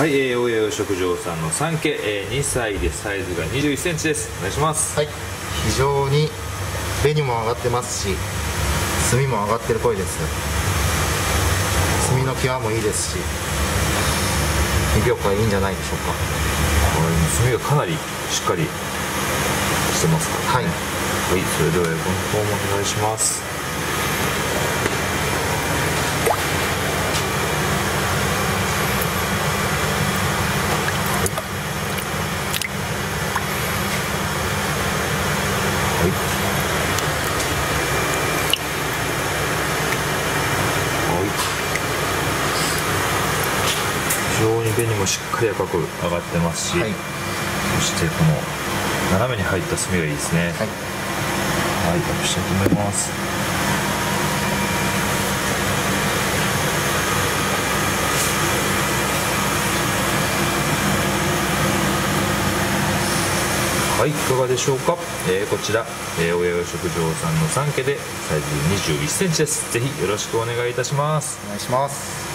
はい、えー、大江食場さんの三家、えー、2歳でサイズが2 1センチです。お願いします。はい。非常に紅も上がってますし炭も上がってる声です。炭の際もいいですし2秒間いいんじゃないでしょうか。これ炭がかなりしっかりしてますから、はい。はい、それではこの方もお願いします常に紅もしっかり赤く上がってますし、はいそしてこの斜めに入った炭がいいですねはいはい、アップしたいと思います。はい、いかがでしょうか？えーこちら、えー、親養食場さんの3家でサイズ21センチです。ぜひよろしくお願いいたします。お願いします